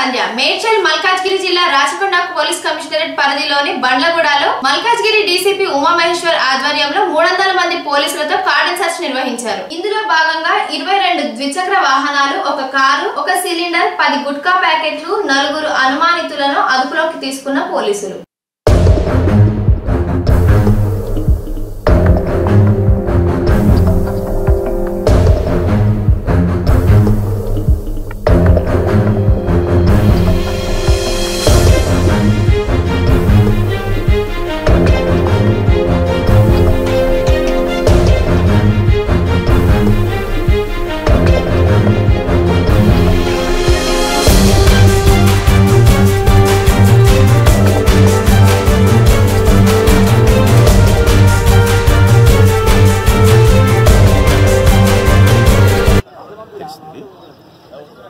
సంధ్య. మేడ్చల్ మల్కాజ్గిరి జిల్లా Rachakonda police commissionerate పరిధిలోని బండ్లగూడలో Malkajgiri DCP Umamaheshwar ఆధ్వర్యంలో మూడు వందల మంది పోలీసులతో కార్డన్ సెర్చ్ నిర్వహించారు. ఇందులో భాగంగా ఇరవై రెండు ద్విచక్ర వాహనాలు ఒక కారు ఒక సిలిండర్ పది గుట్కా ప్యాకెట్లు నలుగురు అనుమానితులను అదుపులోకి తీసుకున్న పోలీసులు.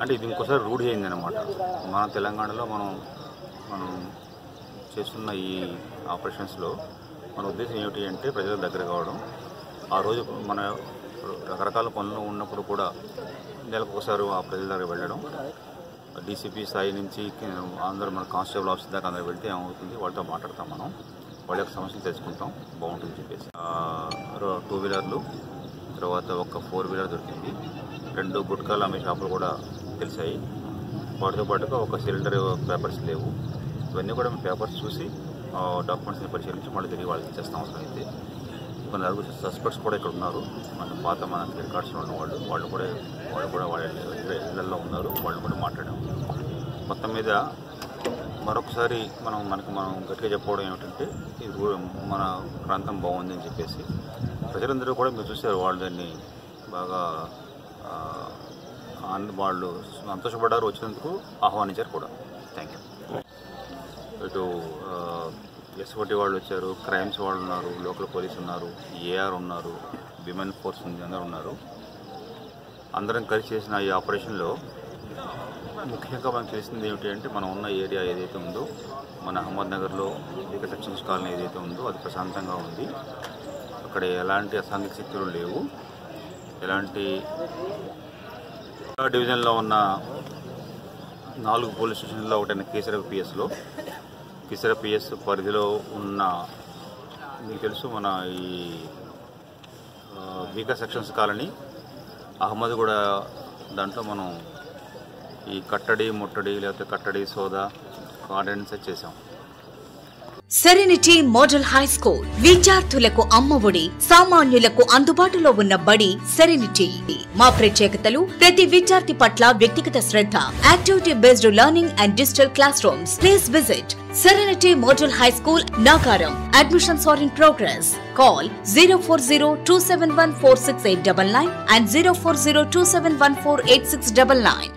అంటే ఇది ఇంకోసారి రూఢి అయిందనమాట మన తెలంగాణలో మనం మనం చేస్తున్న ఈ ఆపరేషన్స్లో మన ఉద్దేశం ఏమిటి అంటే ప్రజల దగ్గర కావడం. ఆ రోజు మన రకరకాల పనులు ఉన్నప్పుడు కూడా నెలకు ఒకసారి ఆ ప్రజల దగ్గర వెళ్ళడం. డీసీపీ స్థాయి నుంచి అందరూ మన కానిస్టేబుల్ ఆఫీస్ దాకా అందరూ వెళ్తే ఏమవుతుంది? వాళ్ళతో మాట్లాడతాం మనం. వాళ్ళ యొక్క సమస్యలు తెలుసుకుంటాం. బాగుంటుంది చెప్పేసి. టూ వీలర్లు తర్వాత ఒక ఫోర్ వీలర్ దొరికింది. రెండు గుట్కాలు అమ్మే షాపులు కూడా తెలిసాయి. వాటితో పాటుగా ఒక సిలిండర్ పేపర్స్ లేవు. ఇవన్నీ కూడా మేము పేపర్స్ చూసి డాక్యుమెంట్స్ని పరిశీలించి మళ్ళీ తిరిగి వాళ్ళకి ఇచ్చేస్తాం అవసరం అయితే కొన్ని నలుగురు సస్పెక్ట్స్ కూడా ఇక్కడ ఉన్నారు. మన పాత మన రికార్డ్స్ ఉన్న వాళ్ళు వాళ్ళు కూడా వాళ్ళు కూడా వాళ్ళ ఇళ్ళలో ఉన్నారు. వాళ్ళు కూడా మాట్లాడాము మొత్తం మీద మరొకసారి మనం మనకి మనం గట్టిగా చెప్పుకోవడం ఏమిటంటే ఇది మన ప్రాంతం బాగుంది అని చెప్పేసి ప్రజలందరూ కూడా మీరు చూశారు వాళ్ళు దాన్ని బాగా వాళ్ళు సంతోషపడ్డారు వచ్చినందుకు ఆహ్వానించారు కూడా. థ్యాంక్ యూ ఇటు ఎస్ఓటి వాళ్ళు వచ్చారు క్రైమ్స్ వాళ్ళు ఉన్నారు లోకల్ పోలీస్ ఉన్నారు ఏఆర్ ఉన్నారు విమెన్ ఫోర్స్ ఉంది అందరూ ఉన్నారు. అందరం కలిసి చేసిన ఈ ఆపరేషన్లో ముఖ్యంగా మనకు తెలిసింది ఏమిటి అంటే మనం ఉన్న ఏరియా ఏదైతే ఉందో మన అహ్మద్ నగర్లో ఇక కాలనీ ఏదైతే ఉందో అది ప్రశాంతంగా ఉంది. అక్కడ ఎలాంటి అసాంఘిక శక్తులు లేవు. ఎలాంటి డివిజన్లో ఉన్న నాలుగు పోలీస్ స్టేషన్లో ఒకటైన కేసీఆర్ పిఎస్లో. కేసీఆర్ పిఎస్ పరిధిలో ఉన్న మీకు తెలుసు మన ఈ వీకా సెక్షన్స్ కాలనీ. అహ్మద్ కూడా దాంట్లో మనం ఈ కట్టడి ముట్టడి లేకపోతే కట్టడి సోదా కాండెన్స్ చేసాం. సెరెనిటీ మోడల్ హై స్కూల్ విద్యార్థులకు అమ్మఒడి సామాన్యులకు అందుబాటులో ఉన్న బడి సెరెనిటీ మా ప్రత్యేకతలు ప్రతి విద్యార్థి పట్ల వ్యక్తిగత శ్రద్ధ. Activity based learning and digital classrooms please visit serenity model high school Nagaram admissions are in progress call zero four zero two seven one four six eight double nine and zero four zero two seven one four eight six double nine